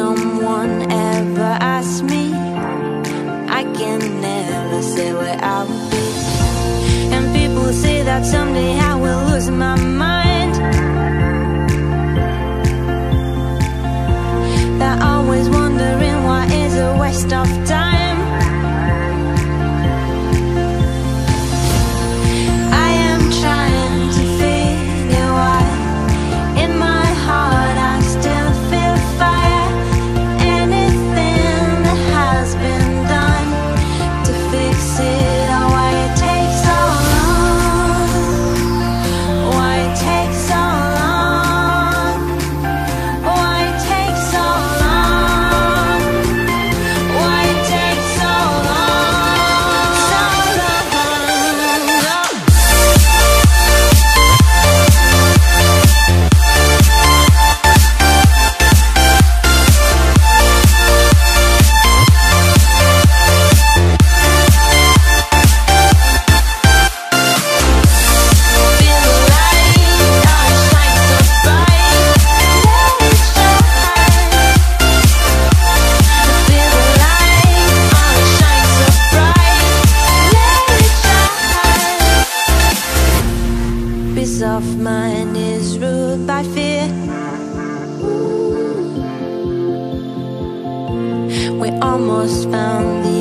someone ever asked me, I can never say where I'll be. And people say that someday I will lose my mind. we almost found the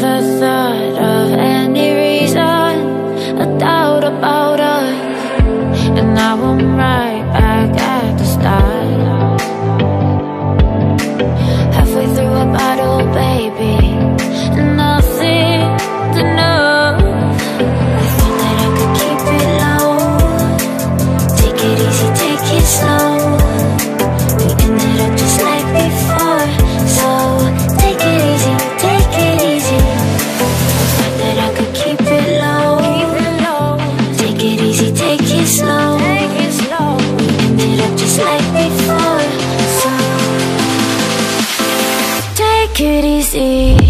never thought it easy.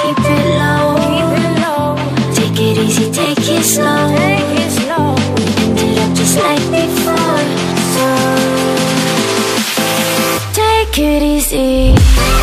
Keep it low. Keep it low. Take it easy, take it slow. Take it slow. We ended up just like before. So take it easy.